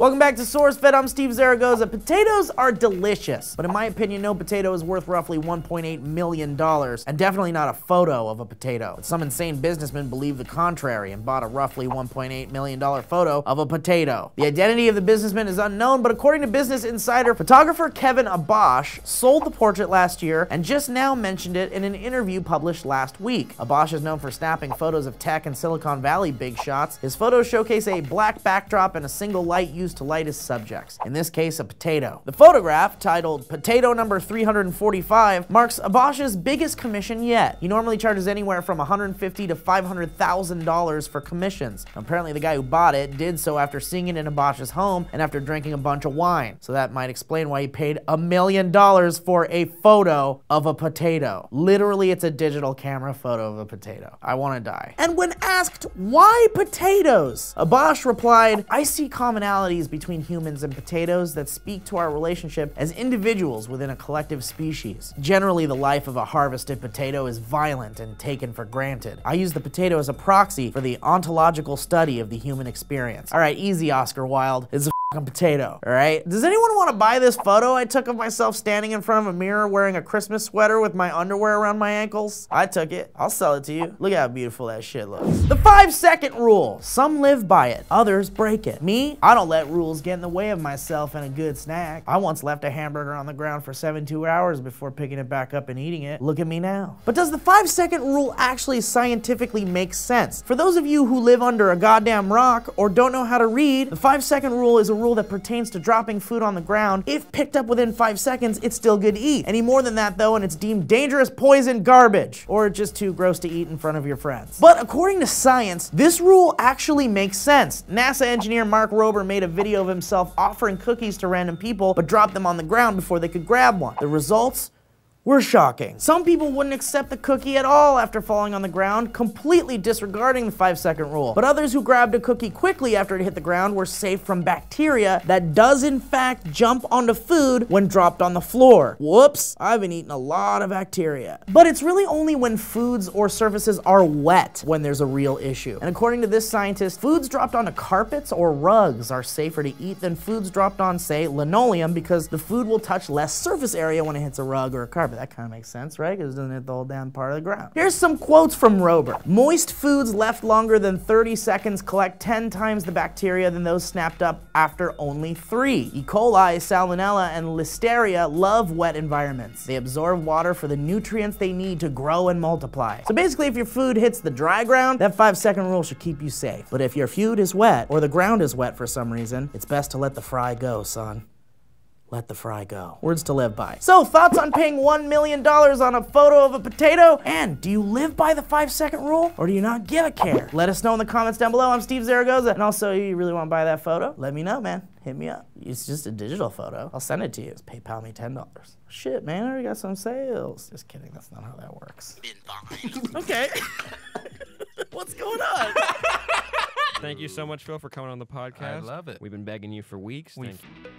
Welcome back to SourceFed. I'm Steve Zaragoza. Potatoes are delicious, but in my opinion, no potato is worth roughly $1.8 million, and definitely not a photo of a potato. But some insane businessman believed the contrary and bought a roughly $1.8 million photo of a potato. The identity of the businessman is unknown, but according to Business Insider, photographer Kevin Abosch sold the portrait last year and just now mentioned it in an interview published last week. Abosch is known for snapping photos of tech and Silicon Valley big shots. His photos showcase a black backdrop and a single light used used to light his subjects, in this case a potato. The photograph, titled Potato Number 345, marks Abosch's biggest commission yet. He normally charges anywhere from $150 to $500,000 for commissions. Apparently the guy who bought it did so after seeing it in Abosch's home and after drinking a bunch of wine. So that might explain why he paid a million dollars for a photo of a potato. Literally, it's a digital camera photo of a potato. I want to die. And when asked why potatoes, Abosch replied, I see commonalities between humans and potatoes that speak to our relationship as individuals within a collective species. Generally, the life of a harvested potato is violent and taken for granted. I use the potato as a proxy for the ontological study of the human experience. All right, easy, Oscar Wilde. It's a potato, all right? Does anyone want to buy this photo I took of myself standing in front of a mirror wearing a Christmas sweater with my underwear around my ankles? I took it. I'll sell it to you. Look how beautiful that shit looks. The five second rule. Some live by it, others break it. Me, I don't let rules get in the way of myself and a good snack. I once left a hamburger on the ground for 72 hours before picking it back up and eating it. Look at me now. But does the five second rule actually scientifically make sense? For those of you who live under a goddamn rock or don't know how to read, the five second rule is a rule that pertains to dropping food on the ground. If picked up within five seconds, it's still good to eat. Any more than that though, and it's deemed dangerous, poison, garbage, or just too gross to eat in front of your friends. But according to science, this rule actually makes sense. NASA engineer Mark Rober made a video of himself offering cookies to random people, but dropped them on the ground before they could grab one. The results? Were shocking. Some people wouldn't accept the cookie at all after falling on the ground, completely disregarding the five second rule. But others who grabbed a cookie quickly after it hit the ground were safe from bacteria that does in fact jump onto food when dropped on the floor. Whoops, I've been eating a lot of bacteria. But it's really only when foods or surfaces are wet when there's a real issue. And according to this scientist, foods dropped onto carpets or rugs are safer to eat than foods dropped on, say, linoleum because the food will touch less surface area when it hits a rug or a carpet. That kind of makes sense, right? Because it doesn't hit the whole damn part of the ground. Here's some quotes from Rober. Moist foods left longer than 30 seconds collect 10 times the bacteria than those snapped up after only three. E. coli, salmonella, and listeria love wet environments. They absorb water for the nutrients they need to grow and multiply. So basically, if your food hits the dry ground, that five second rule should keep you safe. But if your food is wet, or the ground is wet for some reason, it's best to let the fry go, son let the fry go. Words to live by. So, thoughts on paying $1 million on a photo of a potato? And do you live by the five second rule or do you not give a care? Let us know in the comments down below. I'm Steve Zaragoza. And also, you really want to buy that photo? Let me know, man. Hit me up. It's just a digital photo. I'll send it to you. Just PayPal me $10. Shit, man, I already got some sales. Just kidding, that's not how that works. okay. What's going on? Thank you so much, Phil, for coming on the podcast. I love it. We've been begging you for weeks. We Thank you.